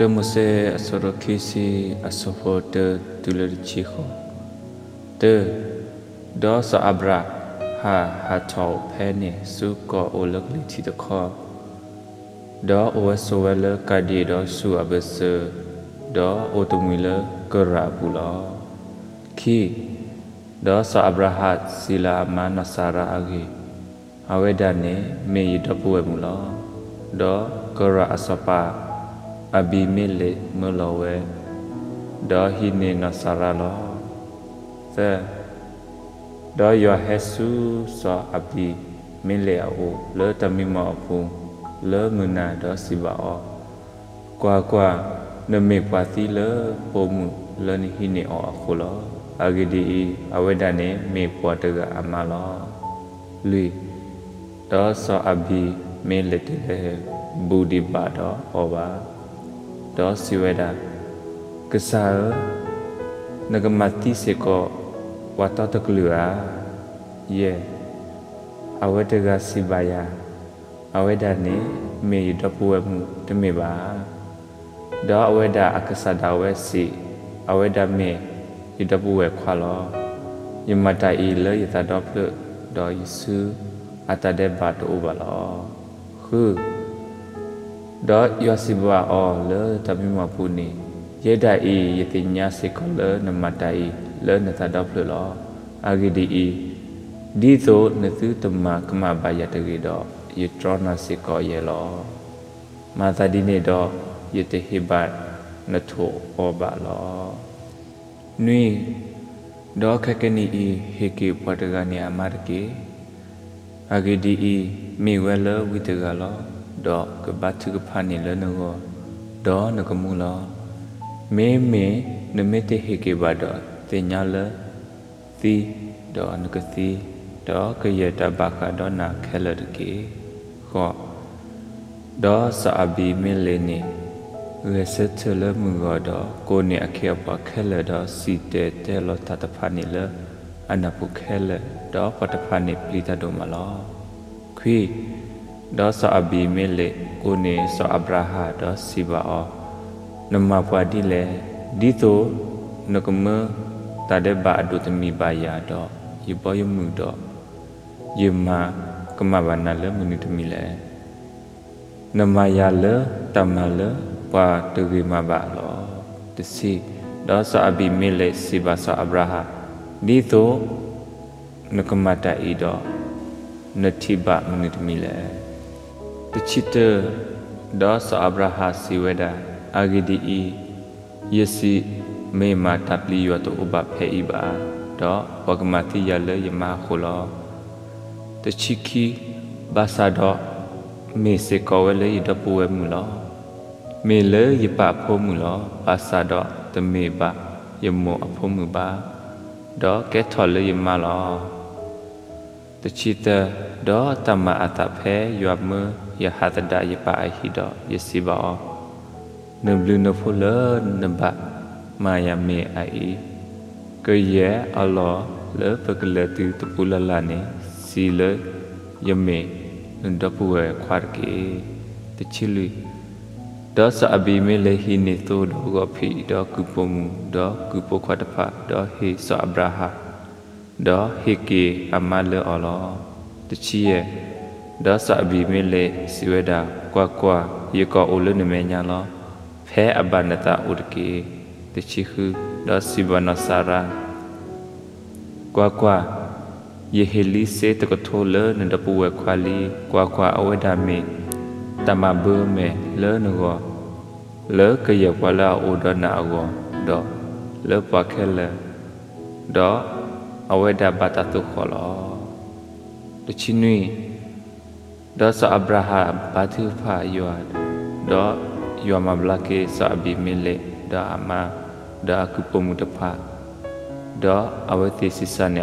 te mose asoro kisi asofo te tuler chiho te do sa abra ha ha chau phe ne su ko o lok li thi de kho do o so wele ka di do su abese do o tu mi le ka ra bu lo khi do sa abra ha sila ma nasara agi aweda ne me yi do pu we mu lo do ka ra asapa အဘိမေလေမလော ဝဲဒေါ်ဟိနေနဆရာလောသဒေါ်ယောဟေဆုစောအဘိမေလေအိုလေတမီမောဖူလေမနာဒေါ်စီဘာအောကွာကွာနမေပွာတိလေပုံမူလေနိဟိနေအောအခုလောအဂိဒီအဝေဒနေမေပွာတကအမလောလူဒေါ်စောအဘိမေလေတေဘူဒီပါတော့ဟောပါ ဒေါ်စီဝဲတာကစားနဂမတိစေကောဝတ်တကလူအာယေအဝတကစီပါယာအဝဒနေမေဒပဝမှုတမေပါဒေါ်အဝဒအကဆဒဝဲစီအဝဒမေယဒပဝဲခွာလောယမတအီလေယတတော်ဖလဒေါ်ယေစုအတတဲ့ဘတ်အိုဘာလောခု ဒေါ်ယောစီဘွာအောလေတမီမပူနီယေဒအီယတိညာစေကလနမတိုင်လေနသဒေါဖလလောအာဂီဒီအီဒီသောနသုတမကမဘာယတကေတော့ယေထရနာစေကောယေလောမာသဒီနေတော့ယေတဟိဘတ်နထိုဩဘာလော နွေဒေါခကနီအီဟေကေပတကနေအမရကေအာဂီဒီအီမိဝဲလဝိတကလောတော့ကပတ်သူကဖာနေလနကိုတော့နကမူလောမေမေနမေတေဟေကေဘတော့တင်ညာလသီတော့နကသီတော့ကရတဘခတော့နာခဲလတကေခောတော့စာအဘီမေလေနေရေစက်ချလမှုကတော့ကိုနေအခေပခဲလတော့စီတဲတဲလောတတဖာနေလအနပုခဲလတော့ပတဖာနေပလီတတော့မလောခွေ ဒေါ်ဆာအဘီမေလေကိုနေဆောအဗရာဟာဒေါ်စီဘာအောနမပွားဒီလေဒီတိုနကမတတဲ့ဘာအဒုတမီဘာယာတော့ယပေါ်ယမှုတော့ယမကမဘာနာလေမနိတမီလေနမယာလေတမလေပွာတူဂီမဘာလောတစီဒေါ်ဆာအဘီမေလေစီဘာဆာအဗရာဟာဒီတိုနကမတအီတော့နတိဘမနိတမီလေ တချစ်တဒေါ်ဆာအဗရာဟာစီဝဒအာဂီဒီအီယစီမေမာတပ်လီယတောဘဖေအီဘာဒေါ်ဝကမတိယလေယမခုလောတချီခီဘာသာဒေါ် မေစေကောဝလေယဒပူဝဲမူလောမေလေယပဖိုးမူလောဘာသာဒေါ်တမေဘာယမောအဖိုးမူဘာဒေါ်ကဲထော်လေယမလောတချီတဒေါ်တမအတဖဲယွမယဟတဒယပါဟိဒယစီဘာနဘလူနဖူလနဘမာယမေအိကယေအလောလေပကလတိတပူလလာနေစီလယမေနန္ဒပူဝဲခွာကေတချီလူဒေါ်စအဘီမေလေဟိနေသောဒေါဂဖိဒေါကုပမူဒေါကုပခွတ်တဖဒေါဟေစအဗရာဟာ ဒေါဟေကေအမလေအလောတချီရဲ့ဒါစာဘီမေလေစီဝဒကွာကွာယေကောအိုလနမေညာလောဖဲအဘနတာဥဒကေတချီခုဒါစီဘနဆာရာကွာကွာယေဟေလီစေတကထိုလနဒပူဝဲခွာလီကွာကွာအဝဒမေတမဘမေလေနကောလေကယဝလာအိုဒနာအောဒေါလေပခဲလေဒေါ အဝဒဘတာတုခေါ်လောတချီနွေဒေါ်ဆာအဗရာဟာဘာသူဖာယောဒေါ်ယောမဘလကေဆာဘီမီလေဒေါ်အမဒေါ်ကုပမှုတဖာဒေါ်အဝတိစိစနေ